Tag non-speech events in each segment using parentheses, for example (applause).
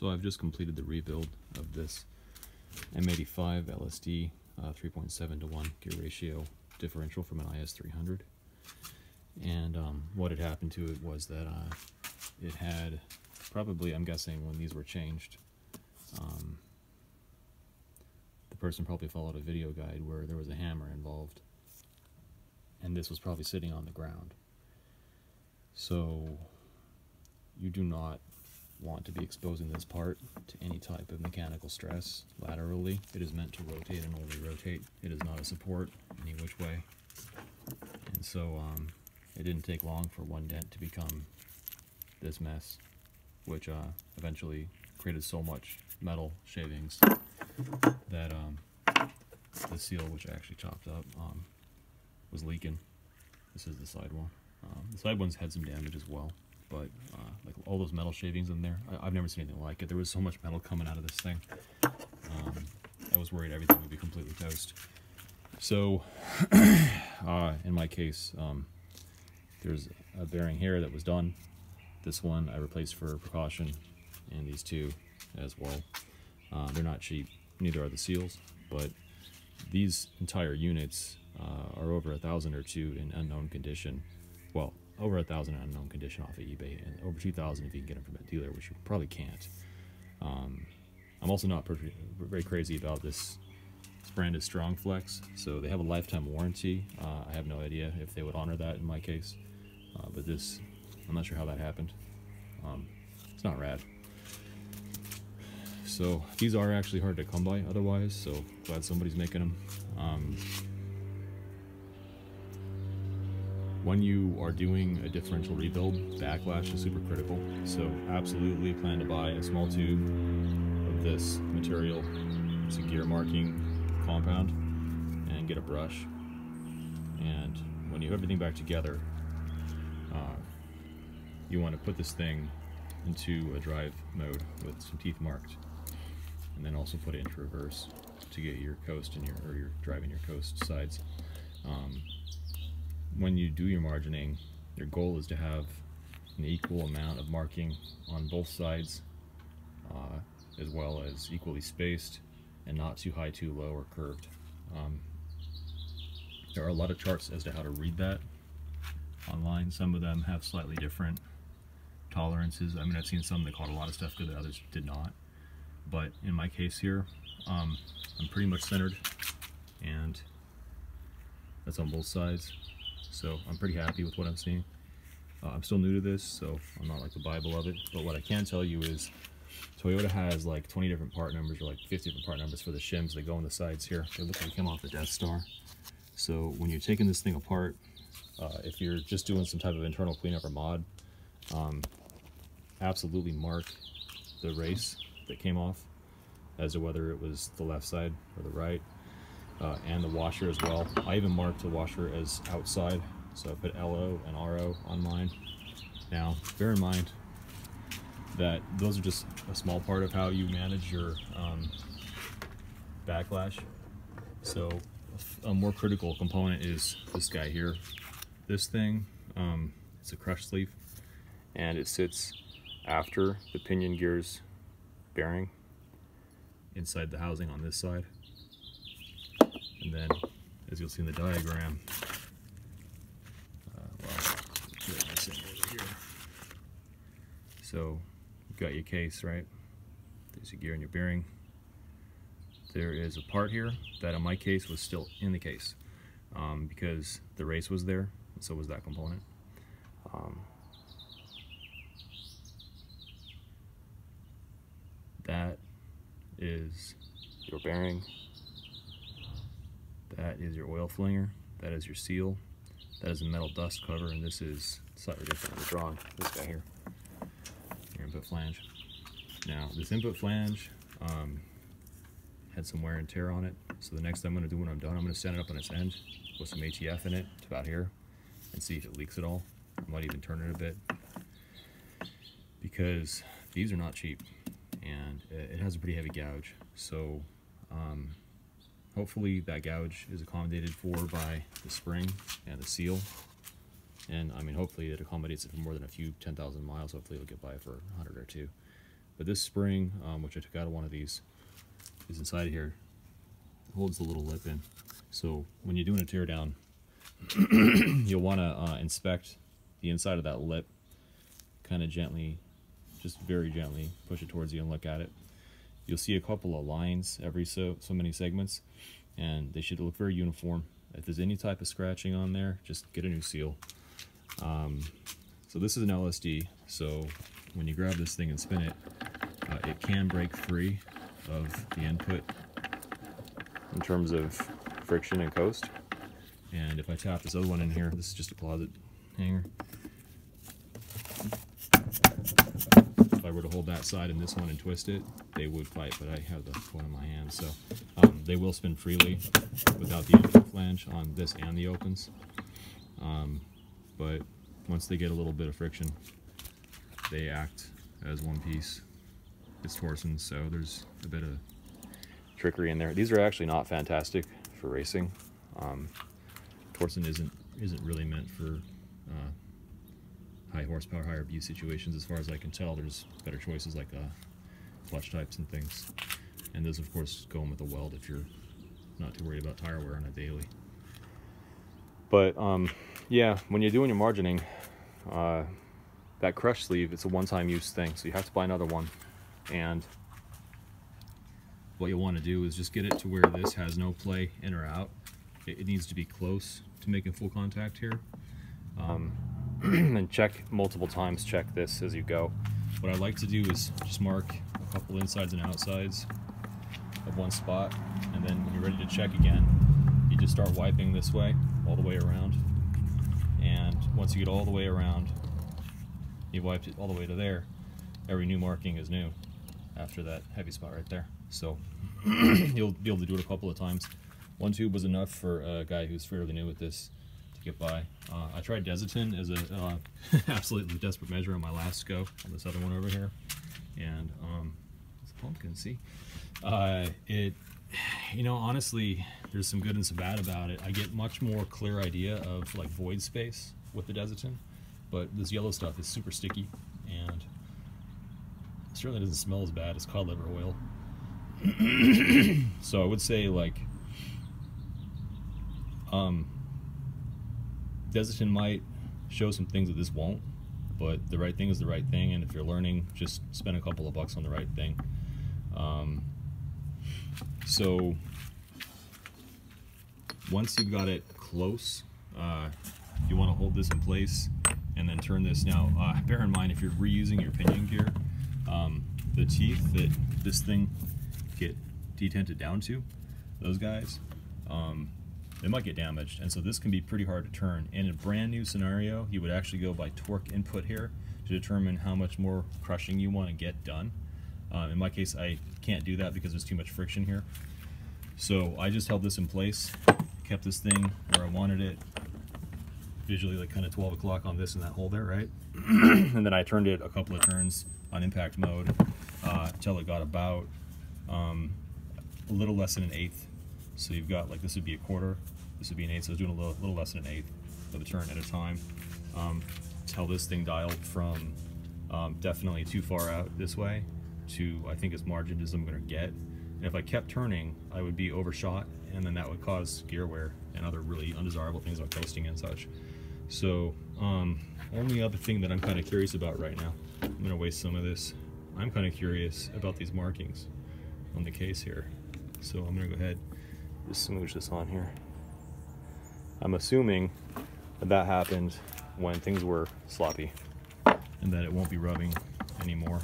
So I've just completed the rebuild of this M85 LSD uh, 3.7 to 1 gear ratio differential from an IS300. And um, what had happened to it was that uh, it had probably, I'm guessing, when these were changed, um, the person probably followed a video guide where there was a hammer involved. And this was probably sitting on the ground. So you do not want to be exposing this part to any type of mechanical stress laterally. It is meant to rotate and only rotate. It is not a support any which way. And so um, it didn't take long for one dent to become this mess, which uh, eventually created so much metal shavings that um, the seal, which I actually chopped up, um, was leaking. This is the side one. Um, the side ones had some damage as well but uh, like all those metal shavings in there, I, have never seen anything like it. There was so much metal coming out of this thing. Um, I was worried everything would be completely toast. So, (clears throat) uh, in my case, um, there's a bearing here that was done. This one I replaced for precaution, and these two as well. Uh, they're not cheap, neither are the seals, but these entire units uh, are over a thousand or two in unknown condition. Well, over a thousand unknown condition off of eBay, and over two thousand if you can get them from a dealer, which you probably can't. Um, I'm also not very crazy about this. This brand is Strong Flex, so they have a lifetime warranty. Uh, I have no idea if they would honor that in my case, uh, but this, I'm not sure how that happened. Um, it's not rad. So these are actually hard to come by otherwise, so glad somebody's making them. Um, when you are doing a differential rebuild, backlash is super critical. So absolutely plan to buy a small tube of this material. It's a gear marking compound and get a brush. And when you have everything back together, uh, you want to put this thing into a drive mode with some teeth marked and then also put it into reverse to get your coast and your or your driving your coast sides. Um, when you do your margining, your goal is to have an equal amount of marking on both sides, uh, as well as equally spaced and not too high, too low, or curved. Um, there are a lot of charts as to how to read that online. Some of them have slightly different tolerances. I mean, I've seen some that caught a lot of stuff good that others did not. But in my case here, um, I'm pretty much centered and that's on both sides. So I'm pretty happy with what I'm seeing. Uh, I'm still new to this, so I'm not like the Bible of it. But what I can tell you is Toyota has like 20 different part numbers or like 50 different part numbers for the shims that go on the sides here. They look like they come off the Death Star. So when you're taking this thing apart, uh, if you're just doing some type of internal cleanup or mod, um, absolutely mark the race that came off as to whether it was the left side or the right uh, and the washer as well. I even marked the washer as outside, so I put LO and RO on mine. Now, bear in mind that those are just a small part of how you manage your um, backlash. So a more critical component is this guy here. This thing, um, it's a crush sleeve, and it sits after the pinion gears bearing inside the housing on this side. And then, as you'll see in the diagram, uh, well, so you've got your case, right? There's your gear and your bearing. There is a part here that in my case was still in the case um, because the race was there, and so was that component. Um, that is your bearing that is your oil flinger. That is your seal. That is a metal dust cover, and this is slightly different in the drawing. This guy here, your input flange. Now, this input flange um, had some wear and tear on it, so the next thing I'm going to do when I'm done, I'm going to stand it up on its end with some ATF in it to about here and see if it leaks at all. I might even turn it a bit because these are not cheap and it has a pretty heavy gouge. So um, Hopefully that gouge is accommodated for by the spring and the seal. And I mean, hopefully it accommodates it for more than a few 10,000 miles. Hopefully it'll get by for 100 or two. But this spring, um, which I took out of one of these, is inside here. It holds the little lip in. So when you're doing a tear down, (clears throat) you'll want to uh, inspect the inside of that lip, kind of gently, just very gently, push it towards you and look at it. You'll see a couple of lines every so, so many segments, and they should look very uniform. If there's any type of scratching on there, just get a new seal. Um, so this is an LSD, so when you grab this thing and spin it, uh, it can break free of the input in terms of friction and coast. And if I tap this other one in here, this is just a closet hanger. If I were hold that side and this one and twist it, they would fight, but I have the one in my hand, so um, they will spin freely without the input flange on this and the opens. Um, but once they get a little bit of friction, they act as one piece. It's Torsen, so there's a bit of trickery in there. These are actually not fantastic for racing. Um, Torsen isn't isn't really meant for uh, high horsepower, higher abuse situations. As far as I can tell, there's better choices like uh, clutch types and things. And those, of course, going with a weld if you're not too worried about tire wear on a daily. But um, yeah, when you're doing your margining, uh, that crush sleeve, it's a one-time use thing, so you have to buy another one. And what you'll want to do is just get it to where this has no play in or out. It, it needs to be close to making full contact here. Um, (clears throat) and check multiple times, check this as you go. What I like to do is just mark a couple insides and outsides of one spot, and then when you're ready to check again, you just start wiping this way, all the way around. And once you get all the way around, you've wiped it all the way to there, every new marking is new after that heavy spot right there. So (clears throat) you'll be able to do it a couple of times. One tube was enough for a guy who's fairly new with this get by. Uh, I tried Desitin as a uh, (laughs) absolutely desperate measure on my last scope on this other one over here, and um, it's a pumpkin. See, uh, it. You know, honestly, there's some good and some bad about it. I get much more clear idea of like void space with the Desitin, but this yellow stuff is super sticky and certainly doesn't smell as bad as cod liver oil. (coughs) so I would say like um, Desitin might show some things that this won't, but the right thing is the right thing, and if you're learning, just spend a couple of bucks on the right thing. Um, so once you've got it close, uh, you want to hold this in place and then turn this. Now, uh, (laughs) bear in mind if you're reusing your pinion gear, um, the teeth that this thing get detented down to, those guys, um, they might get damaged. And so this can be pretty hard to turn. In a brand new scenario, you would actually go by torque input here to determine how much more crushing you want to get done. Uh, in my case, I can't do that because there's too much friction here. So I just held this in place, kept this thing where I wanted it, visually like kind of 12 o'clock on this and that hole there, right? (clears throat) and then I turned it a couple of turns on impact mode uh, until it got about um, a little less than an eighth. So you've got like this would be a quarter, this would be an eighth, so I was doing a little, little less than an eighth of a turn at a time. Um, tell this thing dialed from um, definitely too far out this way to I think as margined as I'm going to get. And if I kept turning, I would be overshot, and then that would cause gear wear and other really undesirable things like coasting and such. So, um, only other thing that I'm kind of curious about right now, I'm going to waste some of this. I'm kind of curious about these markings on the case here. So I'm going to go ahead just smooch this on here. I'm assuming that that happened when things were sloppy and that it won't be rubbing anymore.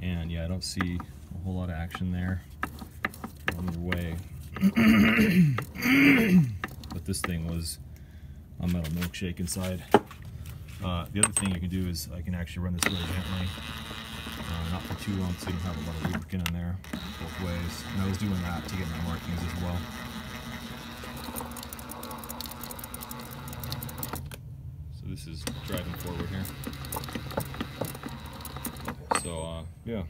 And yeah, I don't see a whole lot of action there on the way. (coughs) but this thing was a metal milkshake inside. Uh, the other thing you can do is I can actually run this really gently, uh, not for too long so you don't have a lot of lubricant in there both ways. And I was doing that to get my markings as well. So this is driving forward here. So uh, yeah,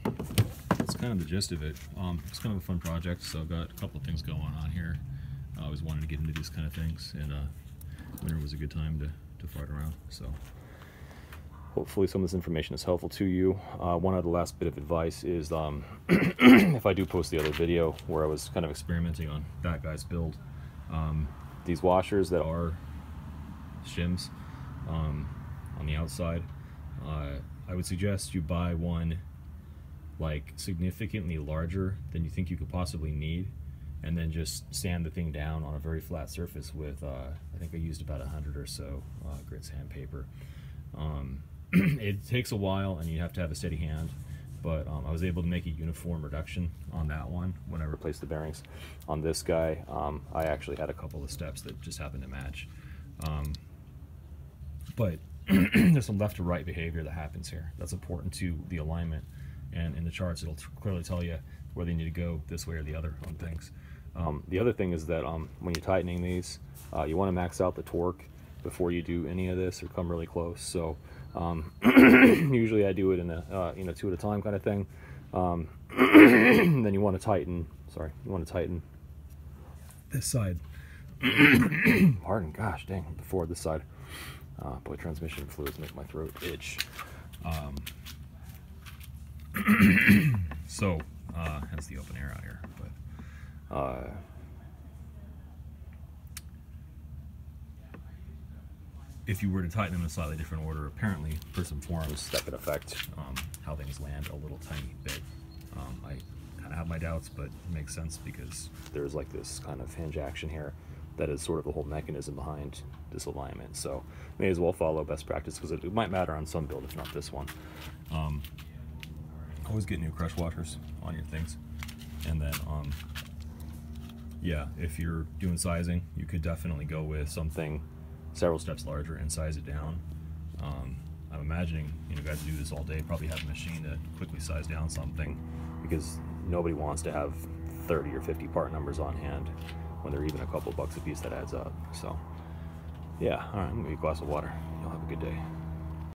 that's kind of the gist of it. Um, it's kind of a fun project, so I've got a couple of things going on here. I always wanted to get into these kind of things, and uh, winter was a good time to, to fart around. So hopefully some of this information is helpful to you. Uh, one other last bit of advice is um, (clears throat) if I do post the other video where I was kind of experimenting on that guy's build, um, these washers that are shims um, on the outside, uh, I would suggest you buy one like significantly larger than you think you could possibly need and then just sand the thing down on a very flat surface with uh, I think I used about a hundred or so uh, grit sandpaper. Um, (clears throat) it takes a while and you have to have a steady hand but um, I was able to make a uniform reduction on that one when I replaced the bearings. On this guy, um, I actually had a couple of steps that just happened to match. Um, but (clears throat) there's some left to right behavior that happens here. That's important to the alignment. And in the charts, it'll clearly tell you whether you need to go this way or the other on things. Um, the other thing is that um, when you're tightening these, uh, you want to max out the torque before you do any of this or come really close. So um, (coughs) usually I do it in a uh, you know two at a time kind of thing. Um, (coughs) then you want to tighten. Sorry, you want to tighten this side. (coughs) Pardon, gosh dang, before this side. Uh, boy, transmission fluids make my throat itch. (coughs) So, uh, has the open air out here, but uh, if you were to tighten them in a slightly different order, apparently for some forums that could affect um, how things land a little tiny bit. Um, I kind of have my doubts, but it makes sense because there's like this kind of hinge action here that is sort of the whole mechanism behind this alignment. So may as well follow best practice because it, it, might matter on some build, if not this one. Um, always get new crush washers on your things. And then, um, yeah, if you're doing sizing, you could definitely go with something several steps larger and size it down. Um, I'm imagining, you know, guys do this all day, probably have a machine to quickly size down something because nobody wants to have 30 or 50 part numbers on hand when they're even a couple bucks a piece that adds up. So, yeah, all right, I'm gonna get a glass of water. You'll have a good day.